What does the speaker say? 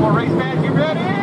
More race fans, you ready?